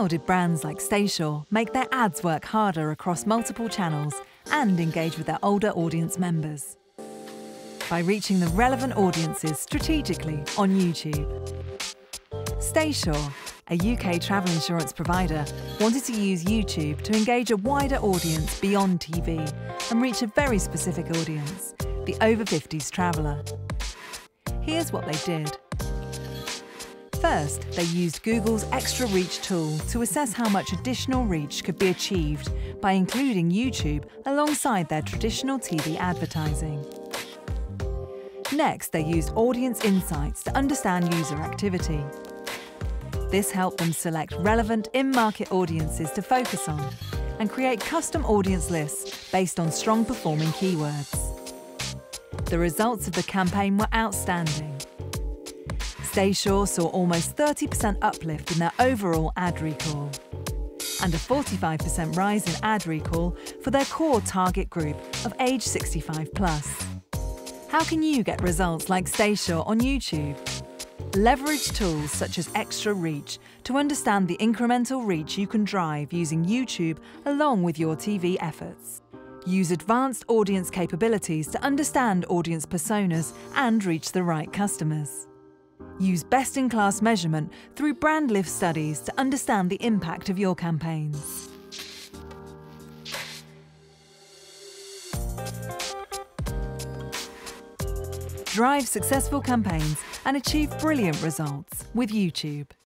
How did brands like Staysure make their ads work harder across multiple channels and engage with their older audience members? By reaching the relevant audiences strategically on YouTube. Staysure, a UK travel insurance provider, wanted to use YouTube to engage a wider audience beyond TV and reach a very specific audience, the over 50s traveller. Here's what they did. First, they used Google's Extra Reach tool to assess how much additional reach could be achieved by including YouTube alongside their traditional TV advertising. Next, they used Audience Insights to understand user activity. This helped them select relevant in-market audiences to focus on and create custom audience lists based on strong performing keywords. The results of the campaign were outstanding. Staysure saw almost 30% uplift in their overall ad recall and a 45% rise in ad recall for their core target group of age 65 plus. How can you get results like Staysure on YouTube? Leverage tools such as Extra Reach to understand the incremental reach you can drive using YouTube along with your TV efforts. Use advanced audience capabilities to understand audience personas and reach the right customers. Use best-in-class measurement through brand lift studies to understand the impact of your campaigns. Drive successful campaigns and achieve brilliant results with YouTube.